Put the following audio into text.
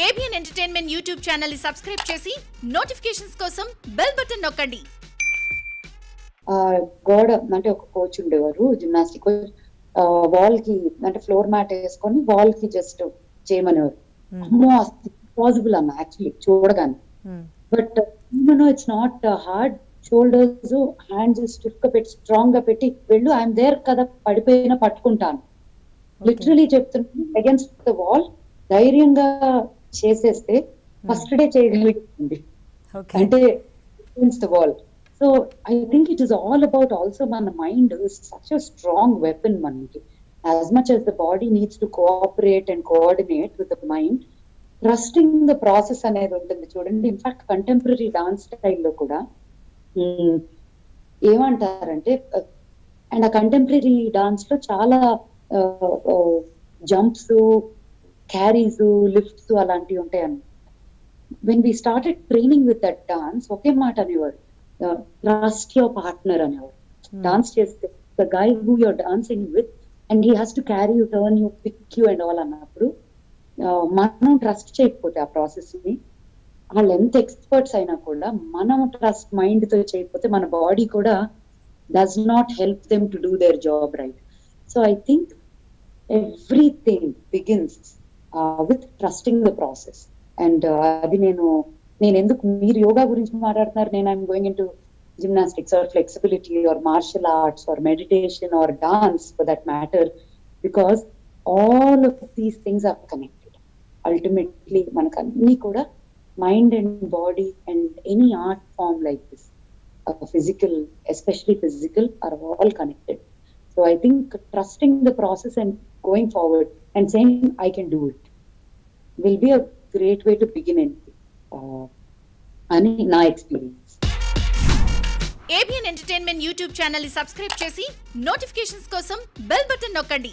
ABN entertainment YouTube ఛానల్ని subscribe చేసి notifications కోసం బెల్ బటన్ నొక్కండి. ఆ గోడ అంటే ఒక కోచ్ ఉండేవారు జిమ్నాస్టిక్ కోచ్. వాల్కి అంటే ఫ్లోర్ మ్యాట్ వేసుకొని వాల్కి జస్ట్ చేయమనేవారు అమ్మో పాసిబుల్ అన్న యాక్చువల్లీ చూడగానే. But no it's not hard shoulders hands స్టిఫ్గా పెట్టి స్ట్రాంగ్గా పెట్టి వెళ్ళు ఐఎమ్ దేర్ కదా పడిపోయినా పట్టుకుంటాను. లిటరలీ చెప్తున్నాను అగేన్స్ట్ ద వాల్ ధైర్యంగా చేసేస్తే ఫస్ట్ డే చేయగలుగుతుంది అంటే the wall so I think it is all about also మన mind such a strong weapon మనకి. As much as the body needs to cooperate and coordinate with the mind trusting the process అనేది ఉంటుంది చూడండి. In fact contemporary dance స్టైల్లో కూడా ఏమంటారంటే and ఆ contemporary డాన్స్లో చాలా జంప్స్ క్యారీస్ లిఫ్ట్స్ అలాంటివి ఉంటాయి అన్నమాట. When we started training with that dance ఒకే మాట అనేవారు. ట్రస్ట్ యువర్ పార్ట్నర్ అనేవారు. డాన్స్ చేస్తే the guy who you're dancing with and he has to carry you turn you pick you and all అన్నప్పుడు uh, మనం trust చేయకపోతే ఆ ప్రాసెస్ని వాళ్ళు ఎంత ఎక్స్పర్ట్స్ అయినా కూడా మనం ట్రస్ట్ మైండ్తో చేయకపోతే మన బాడీ కూడా does not help them to do their job right so I think everything begins with trusting the process and అది నేను నేను ఎందుకు మీరు యోగా గురించి మాట్లాడుతున్నారు నేను I'm going into gymnastics or flexibility or martial arts or meditation or dance for that matter because all of these things are connected ultimately మనకు అన్ని కూడా mind and body and any art form like this physical especially physical are all connected so I think trusting the process and going forward and saying I can do it will be a great way to begin ఎన్ అని నా experience ABN entertainment YouTube ఛానల్ని subscribe చేసి notifications కోసం bell button నొక్కండి.